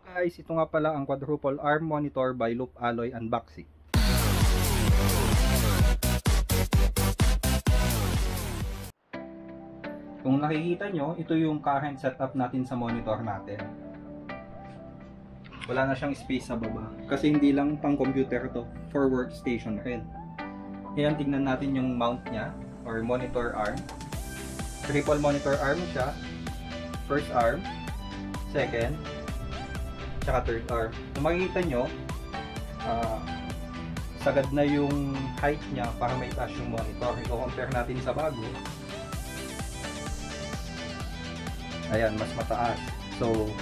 guys, ito nga pala ang quadruple arm monitor by Loop Alloy Unboxing. Kung nakikita nyo, ito yung current setup natin sa monitor natin. Wala na siyang space sa baba. Kasi hindi lang pang computer to, for workstation rin. Ayan, tignan natin yung mount niya, or monitor arm. Triple monitor arm siya. First arm, second, tsaka third arm. Kung makikita nyo, uh, sagad na yung height niya para may yung monitor. I-compare natin sa bago. Ayan, mas mataas. So,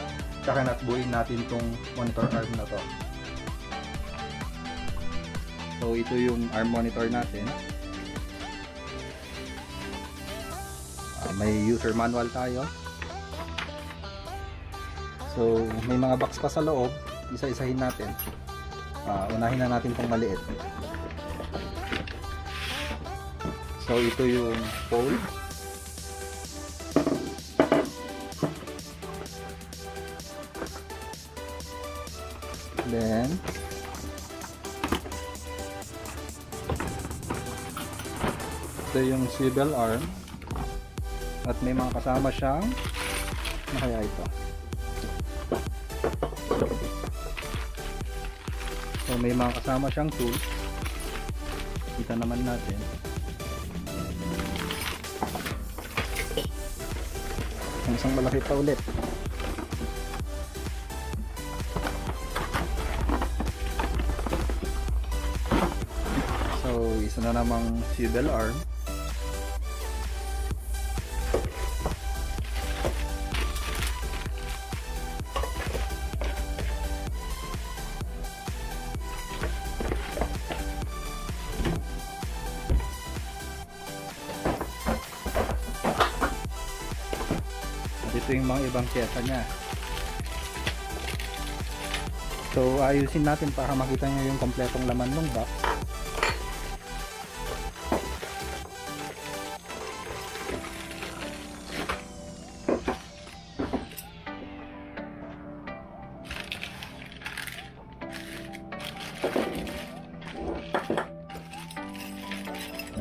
tsaka natbuin natin tong monitor arm na to. So, ito yung arm monitor natin. Uh, may user manual tayo. So, may mga box pa sa loob. Isa-isahin natin. Uh, unahin na natin itong maliit. So, ito yung pole. Then, ito yung swivel arm. At may mga kasama siyang na kaya ito. May mga kasama siyang tools. Kita naman natin. Ang isang malaki pa ulit. So isa na namang swivel arm. Ito yung mga ibang pyesa niya. So ayusin natin para makita nyo yung kompletong laman ng box.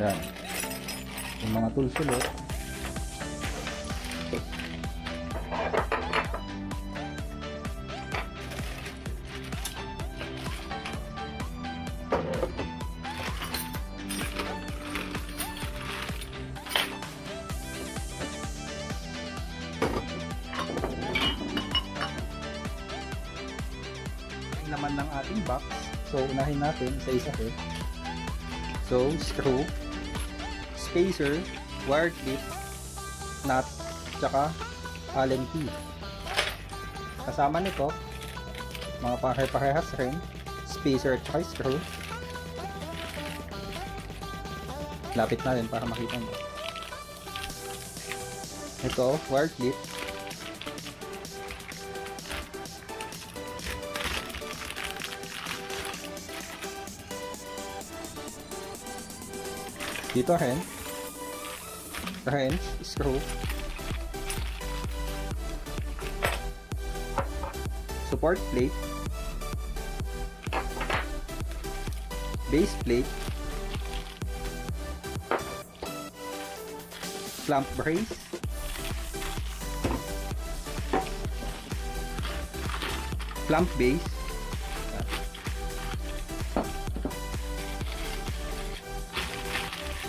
Yan. Yung mga tools ulit ating box. So, unahin natin isa-isa ko. So, screw, spacer, wire clip, nut, tsaka allen key. Kasama nito, mga pare-parehas rin, spacer tsaka screw. Lapit natin para makita mo. Ito, wire clip, dito rin wrench, screw. Support plate. Base plate. Clamp brace. Clamp base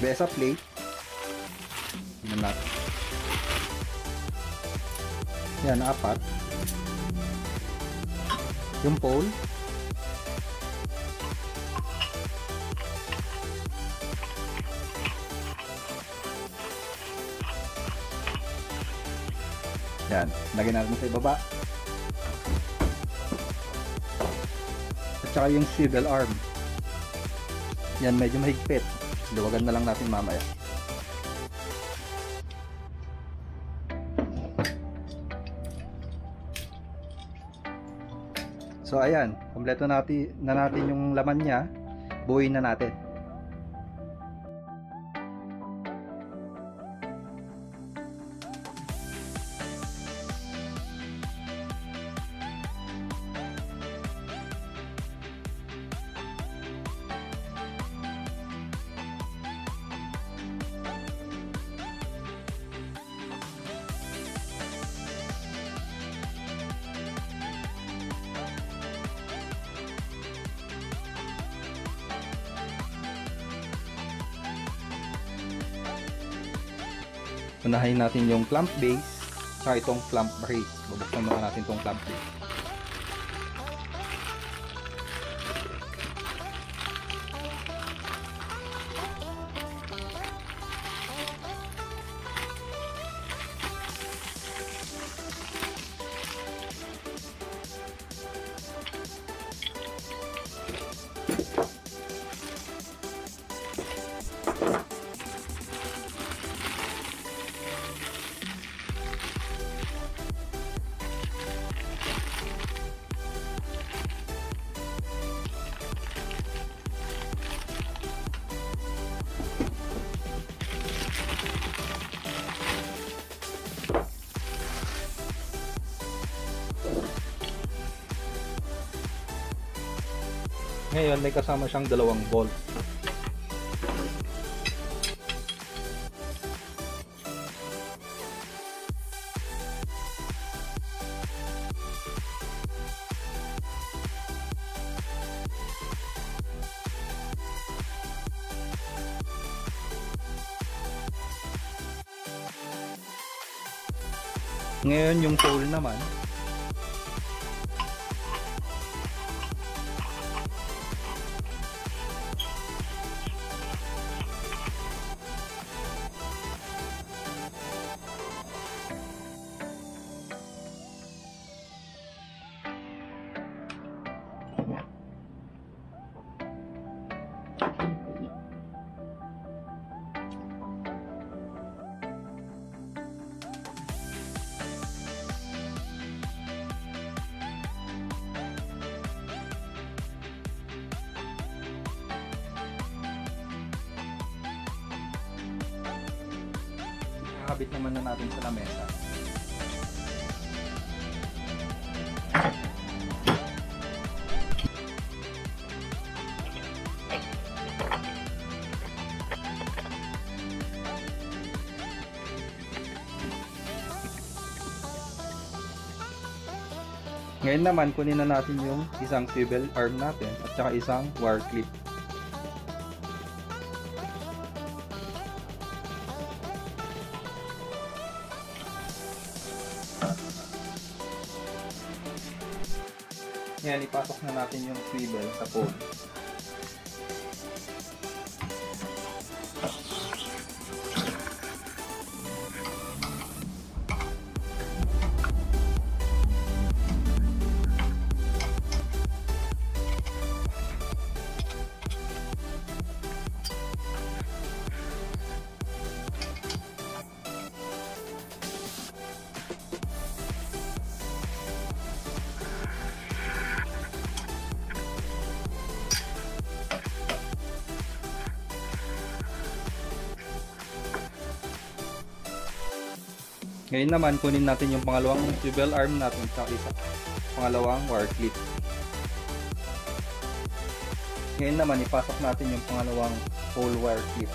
Besa plate. Natin. Yan, apat. Yung pole. Yan, lagyan natin sa ibaba. At saka yung swivel arm. Yan, medyo mahigpit. Luwagan na lang natin mamaya. So ayan, kompleto natin na natin yung laman niya. Buuin na natin. Unahin natin yung clamp base sa itong clamp brace. Bubuksan muna natin itong clamp base. Ngayon, may kasama siyang dalawang bolt. Ngayon, yung pole naman, kakabit naman na natin sa lamesa. Ngayon naman, kunin na natin yung isang swivel arm natin at saka isang wire clip. Yan, ipasok na natin yung swivel sa pole. Ngayon naman, kunin natin yung pangalawang swivel arm natin sa isa. Pangalawang wire clip. Ngayon naman, ipasok natin yung pangalawang whole wire clip.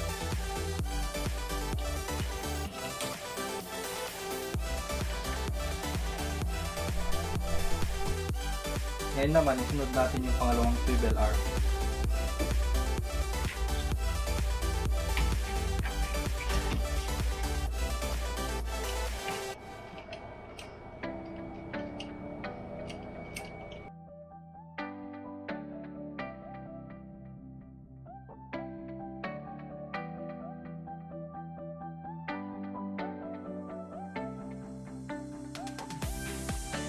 Ngayon naman, isunod natin yung pangalawang swivel arm.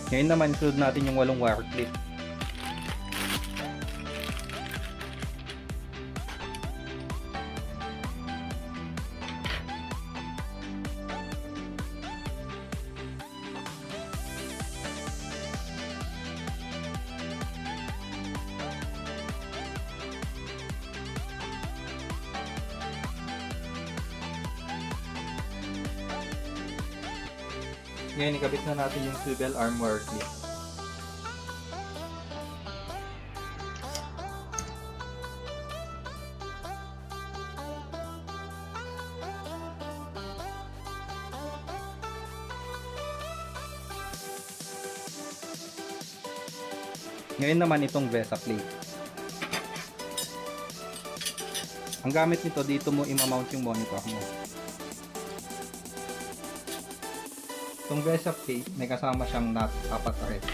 Ngayon naman, isunod natin yung walong wire clip. Ngayon, ikabit na natin yung swivel arm wire clip. Ngayon naman itong VESA plate. Ang gamit nito, dito mo i-mount yung monitor mo. Itong VESA plate, may kasama siyang nut, apat na rin.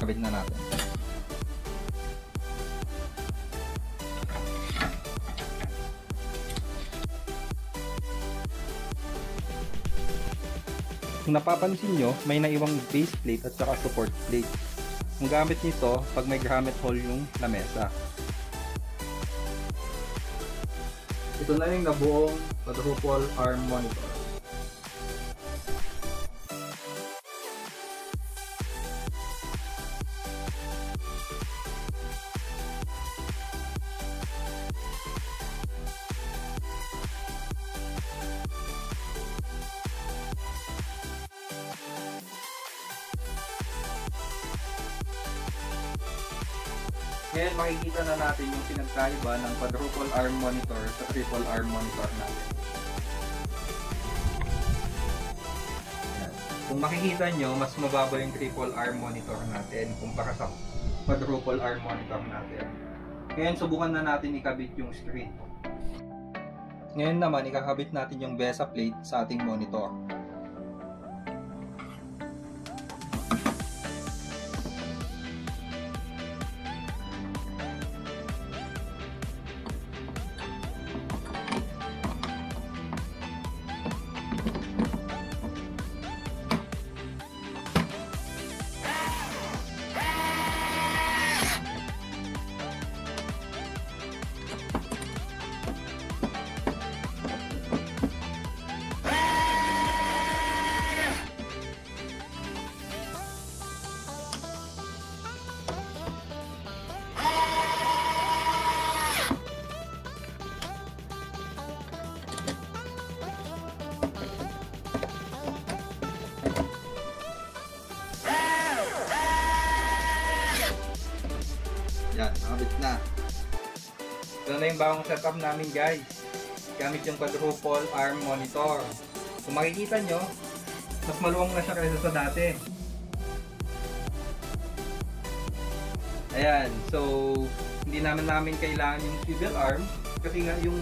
Kabit na natin. Kung napapansin nyo, may naiwang base plate at saka support plate. Ang gamit nito, pag may grommet hole yung lamesa. Ito na yung nabuong quadruple arm monitor. Ngayon makikita na natin yung pinagkaiba ng quadruple arm monitor sa triple arm monitor natin. Kung makikita nyo, mas mababa yung triple arm monitor natin kumpara sa quadruple arm monitor natin. Ngayon subukan na natin ikabit yung screen. Ngayon naman ikakabit natin yung BESA plate sa ating monitor. Na yung bagong setup namin guys. Gamit yung quadruple arm monitor. Kung makikita nyo, mas maluwang na siya kaysa sa dati. Ayan, so hindi naman namin kailangan yung swivel arm kasi nga yung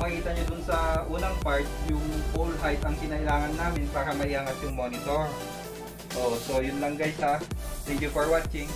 makikita nyo dun sa unang part, yung pole height ang kinailangan namin para maiangat yung monitor. Oh, so yun lang guys ha. Thank you for watching.